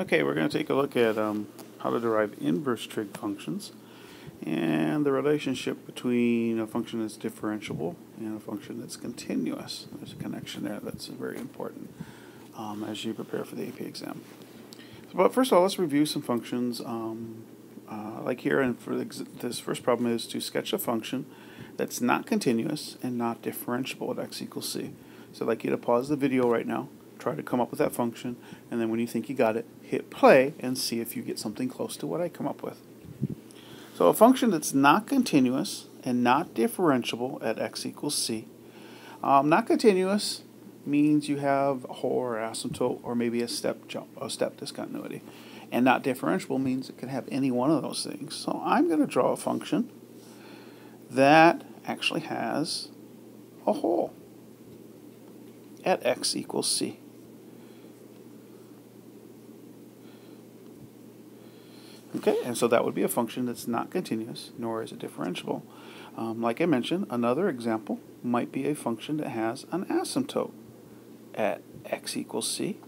Okay, we're going to take a look at um, how to derive inverse trig functions and the relationship between a function that's differentiable and a function that's continuous. There's a connection there that's very important um, as you prepare for the AP exam. So, but first of all, let's review some functions. Um, uh, like here, and for this first problem is to sketch a function that's not continuous and not differentiable at x equals c. So I'd like you to pause the video right now try to come up with that function, and then when you think you got it, hit play and see if you get something close to what I come up with. So a function that's not continuous and not differentiable at x equals c. Um, not continuous means you have or asymptote or maybe a step jump, a step discontinuity. And not differentiable means it can have any one of those things. So I'm going to draw a function that actually has a hole at x equals c. Okay, and so that would be a function that's not continuous, nor is it differentiable. Um, like I mentioned, another example might be a function that has an asymptote at x equals c.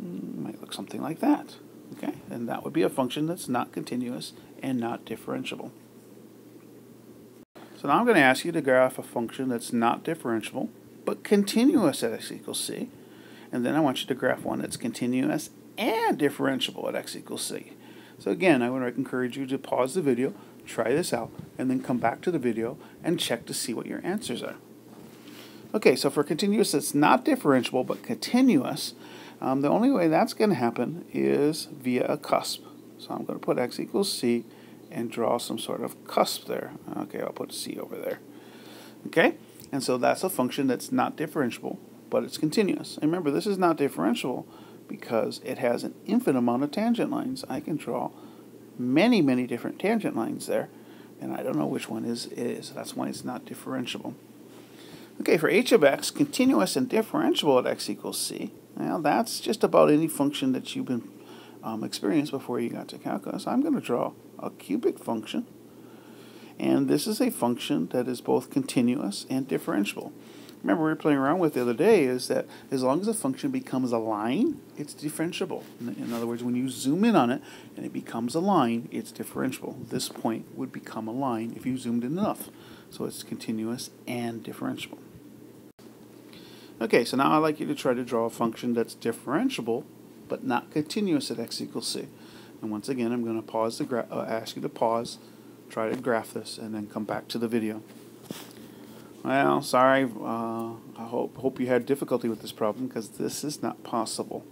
Mm, might look something like that. Okay, and that would be a function that's not continuous and not differentiable. So now I'm going to ask you to graph a function that's not differentiable, but continuous at x equals c. And then I want you to graph one that's continuous and differentiable at x equals c. So again, I would encourage you to pause the video, try this out, and then come back to the video and check to see what your answers are. Okay, so for continuous that's not differentiable but continuous, um, the only way that's going to happen is via a cusp. So I'm going to put x equals c and draw some sort of cusp there. Okay, I'll put c over there. Okay, and so that's a function that's not differentiable, but it's continuous. And remember, this is not differentiable because it has an infinite amount of tangent lines. I can draw many, many different tangent lines there, and I don't know which one is is. That's why it's not differentiable. Okay, for h of x, continuous and differentiable at x equals c. Now that's just about any function that you've been um, experienced before you got to calculus. I'm going to draw a cubic function, and this is a function that is both continuous and differentiable remember we were playing around with the other day is that as long as a function becomes a line, it's differentiable. In, in other words, when you zoom in on it and it becomes a line, it's differentiable. This point would become a line if you zoomed in enough. So it's continuous and differentiable. Okay, so now I'd like you to try to draw a function that's differentiable but not continuous at x equals c. And once again, I'm going to pause the uh, ask you to pause, try to graph this, and then come back to the video. Well, sorry. Uh, I hope hope you had difficulty with this problem because this is not possible.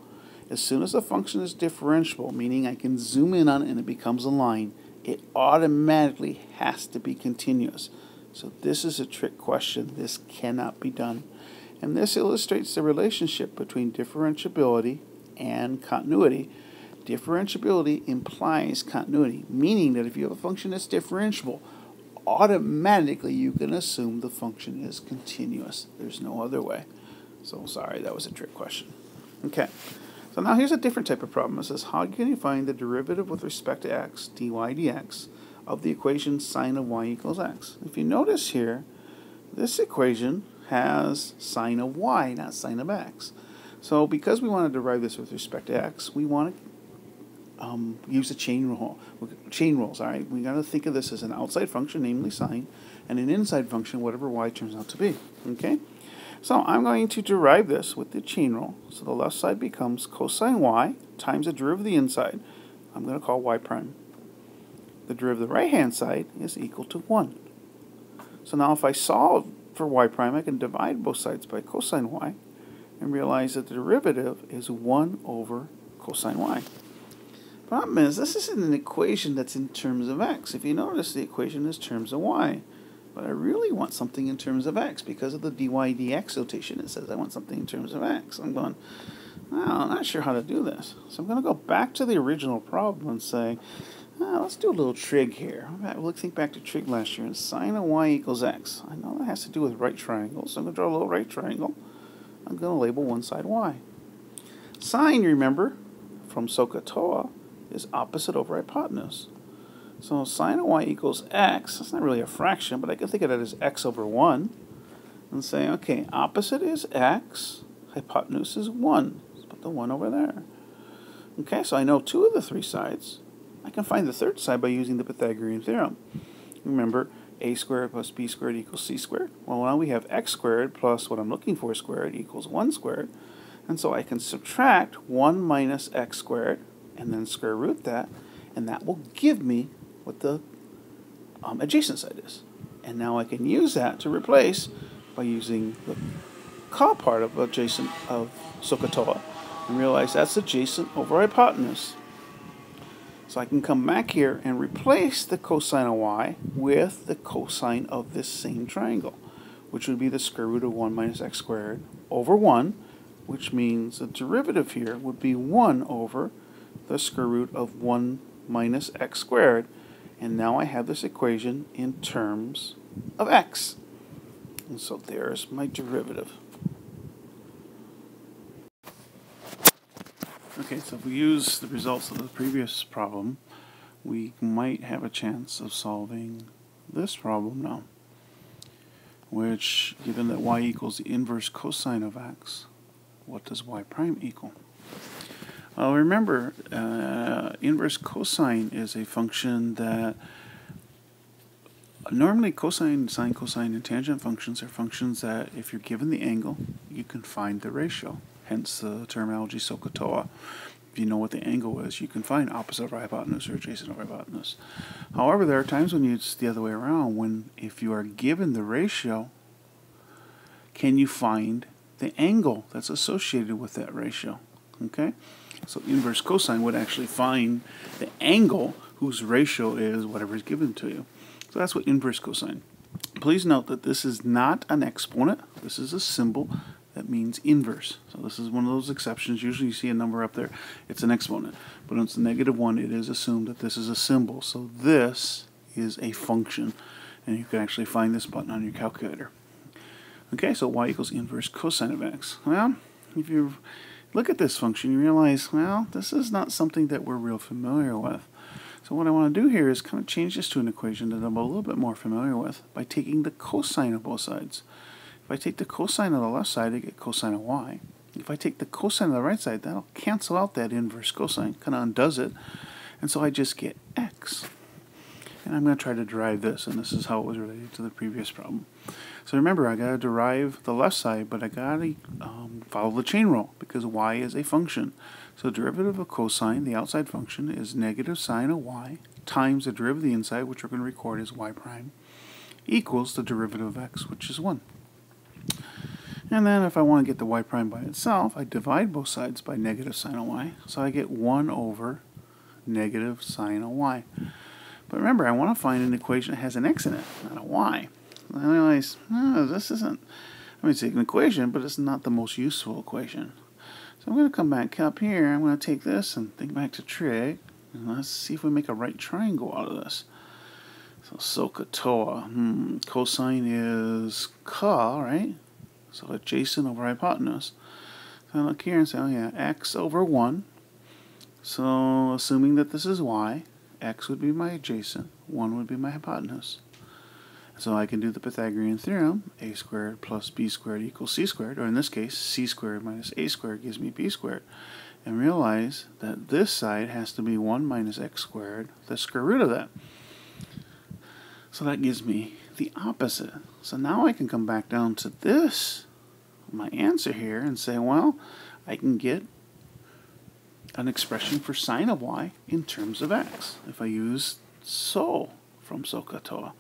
As soon as a function is differentiable, meaning I can zoom in on it and it becomes a line, it automatically has to be continuous. So this is a trick question. This cannot be done. And this illustrates the relationship between differentiability and continuity. Differentiability implies continuity, meaning that if you have a function that's differentiable, automatically you can assume the function is continuous. There's no other way. So sorry, that was a trick question. Okay, so now here's a different type of problem. It says, how can you find the derivative with respect to x, dy dx, of the equation sine of y equals x? If you notice here, this equation has sine of y, not sine of x. So because we want to derive this with respect to x, we want to um, use a chain rule. Chain rules, all right? We got to think of this as an outside function, namely sine, and an inside function, whatever y turns out to be. Okay? So I'm going to derive this with the chain rule. So the left side becomes cosine y times the derivative of the inside. I'm going to call y prime. The derivative of the right-hand side is equal to 1. So now if I solve for y prime, I can divide both sides by cosine y and realize that the derivative is 1 over cosine y. Problem is, this isn't an equation that's in terms of x. If you notice, the equation is terms of y. But I really want something in terms of x because of the dy dx notation. It says I want something in terms of x. I'm going, well, I'm not sure how to do this. So I'm going to go back to the original problem and say, oh, let's do a little trig here. We'll think back to trig last year. And sine of y equals x. I know that has to do with right triangles. So I'm going to draw a little right triangle. I'm going to label one side y. Sine, remember, from SOHCAHTOA, is opposite over hypotenuse. So sine of y equals x, that's not really a fraction, but I can think of it as x over 1. And say, okay, opposite is x, hypotenuse is 1. Let's put the 1 over there. Okay, so I know two of the three sides. I can find the third side by using the Pythagorean theorem. Remember, a squared plus b squared equals c squared. Well, now we have x squared plus what I'm looking for squared equals 1 squared. And so I can subtract 1 minus x squared and then square root that, and that will give me what the um, adjacent side is. And now I can use that to replace by using the ka part of adjacent of SOHCAHTOA and realize that's adjacent over hypotenuse. So I can come back here and replace the cosine of y with the cosine of this same triangle, which would be the square root of 1 minus x squared over 1, which means the derivative here would be 1 over the square root of 1 minus x squared. And now I have this equation in terms of x. And so there's my derivative. Okay, so if we use the results of the previous problem, we might have a chance of solving this problem now, which, given that y equals the inverse cosine of x, what does y prime equal? Well, remember, uh, inverse cosine is a function that normally cosine, sine, cosine, and tangent functions are functions that if you're given the angle, you can find the ratio hence the terminology SOHCAHTOA. If you know what the angle is, you can find opposite of hypotenuse or adjacent of hypotenuse. However, there are times when it's the other way around, when if you are given the ratio, can you find the angle that's associated with that ratio? Okay? So inverse cosine would actually find the angle whose ratio is whatever is given to you. So that's what inverse cosine. Please note that this is not an exponent. This is a symbol that means inverse. So this is one of those exceptions. Usually you see a number up there, it's an exponent. But when it's a negative 1, it is assumed that this is a symbol. So this is a function. And you can actually find this button on your calculator. Okay, so y equals inverse cosine of x. Well, if you look at this function, you realize, well, this is not something that we're real familiar with. So what I want to do here is kind of change this to an equation that I'm a little bit more familiar with by taking the cosine of both sides. If I take the cosine of the left side, I get cosine of y. If I take the cosine of the right side, that'll cancel out that inverse cosine, kind of undoes it. And so I just get x. And I'm going to try to derive this, and this is how it was related to the previous problem. So remember, I got to derive the left side, but I got to um, follow the chain rule, because y is a function. So the derivative of cosine, the outside function, is negative sine of y times the derivative of the inside, which we're going to record as y prime, equals the derivative of x, which is 1. And then if I want to get the y prime by itself, I divide both sides by negative sine of y. So I get 1 over negative sine of y. But remember, I want to find an equation that has an x in it, not a y. I realize, oh, this isn't, I mean, it's an equation, but it's not the most useful equation. So I'm going to come back up here. I'm going to take this and think back to trig. And let's see if we make a right triangle out of this. So SOHCAHTOA, hmm, cosine is ka, right? So adjacent over hypotenuse. So I look here and say, oh yeah, x over 1. So assuming that this is y, x would be my adjacent, 1 would be my hypotenuse. So I can do the Pythagorean theorem, a squared plus b squared equals c squared, or in this case, c squared minus a squared gives me b squared, and realize that this side has to be 1 minus x squared, the square root of that. So that gives me the opposite. So now I can come back down to this, my answer here, and say, well, I can get an expression for sine of y in terms of x if I use so from SOHCAHTOA.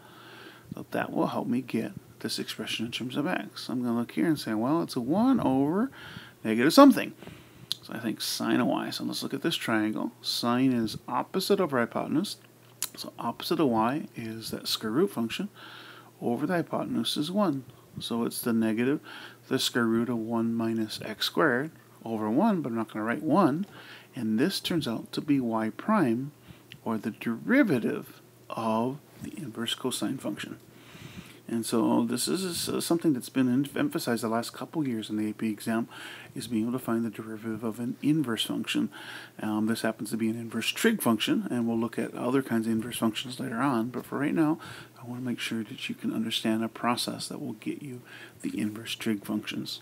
So that will help me get this expression in terms of x. I'm going to look here and say, well, it's a 1 over negative something. So I think sine of y. So let's look at this triangle. Sine is opposite over hypotenuse. So opposite of y is that square root function over the hypotenuse is 1. So it's the negative, the square root of 1 minus x squared over 1, but I'm not going to write 1. And this turns out to be y prime, or the derivative of the inverse cosine function. And so this is uh, something that's been emphasized the last couple years in the AP exam, is being able to find the derivative of an inverse function. Um, this happens to be an inverse trig function, and we'll look at other kinds of inverse functions later on. But for right now, I want to make sure that you can understand a process that will get you the inverse trig functions.